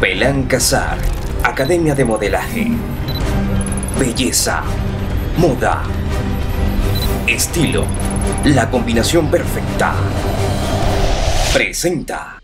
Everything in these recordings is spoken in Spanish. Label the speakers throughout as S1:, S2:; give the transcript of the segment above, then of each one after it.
S1: Pelán Casar, Academia de Modelaje. Belleza, moda, estilo, la combinación perfecta. Presenta.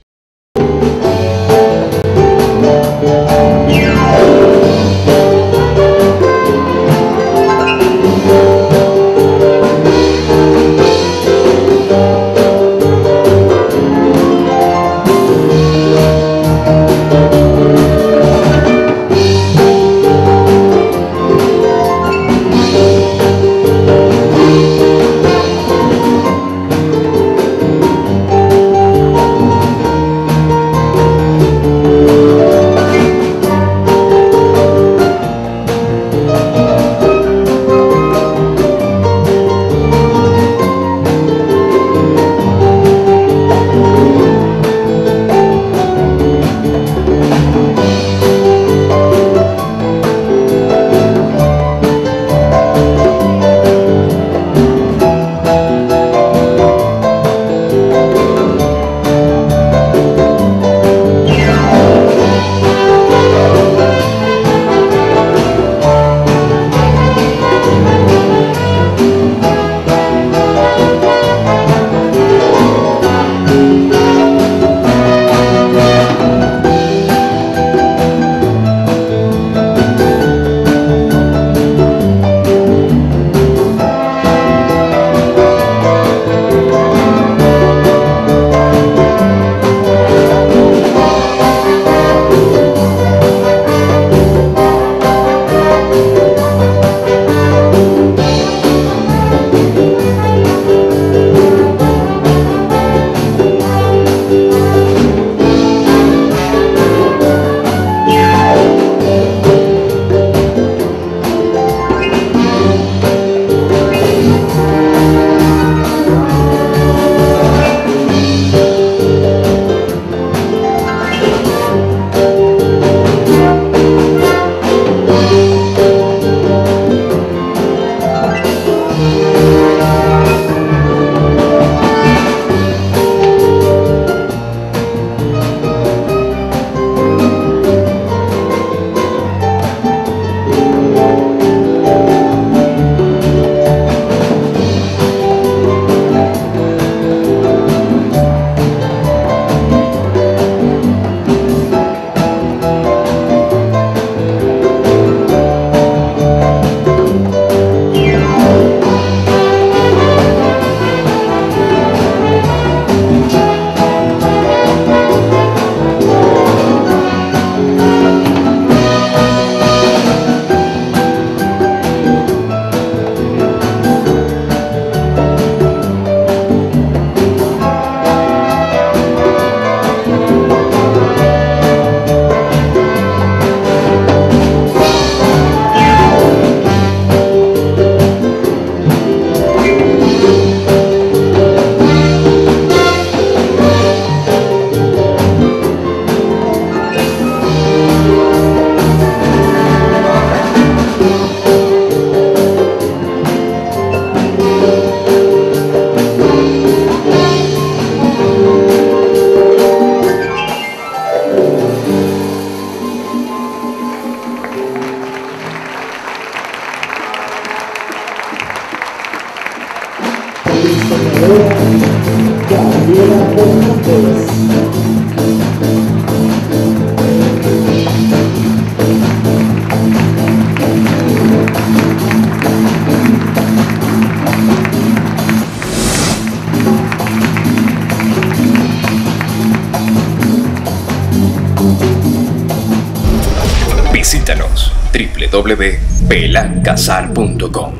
S2: Gabriela.
S1: Visítanos www.pelancasar.com